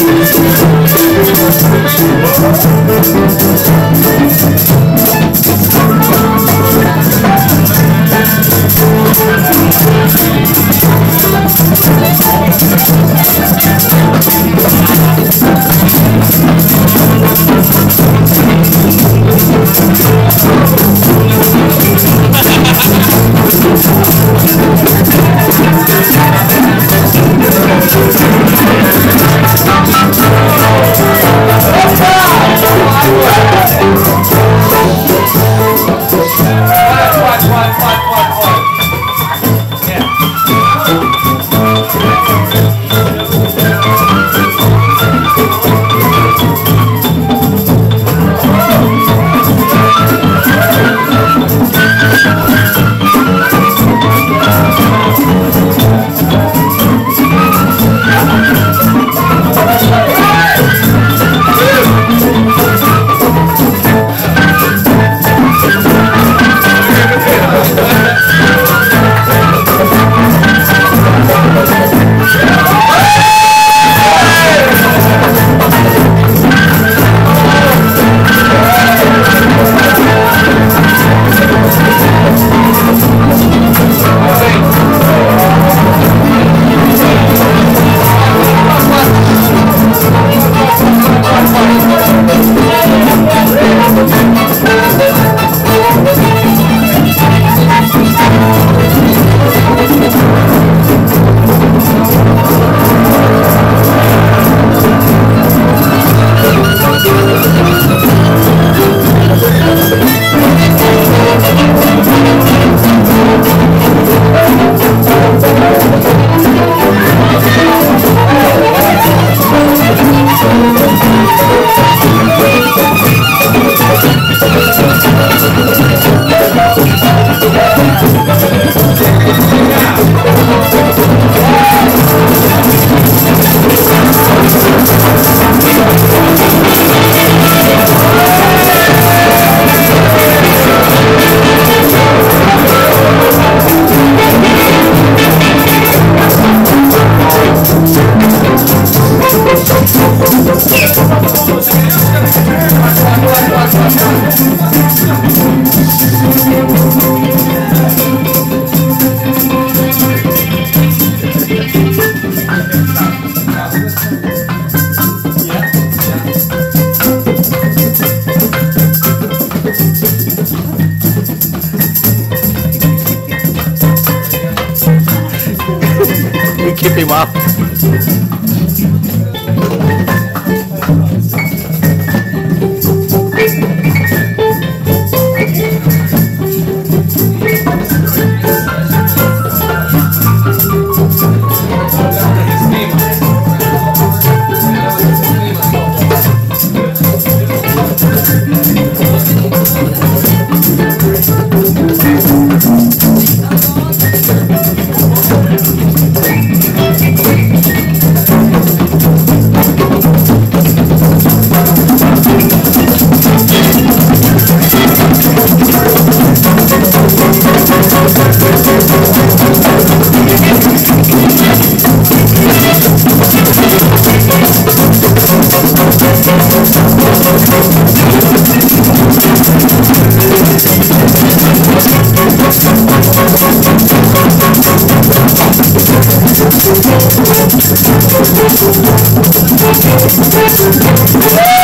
I'm sorry. Keep him up. Thank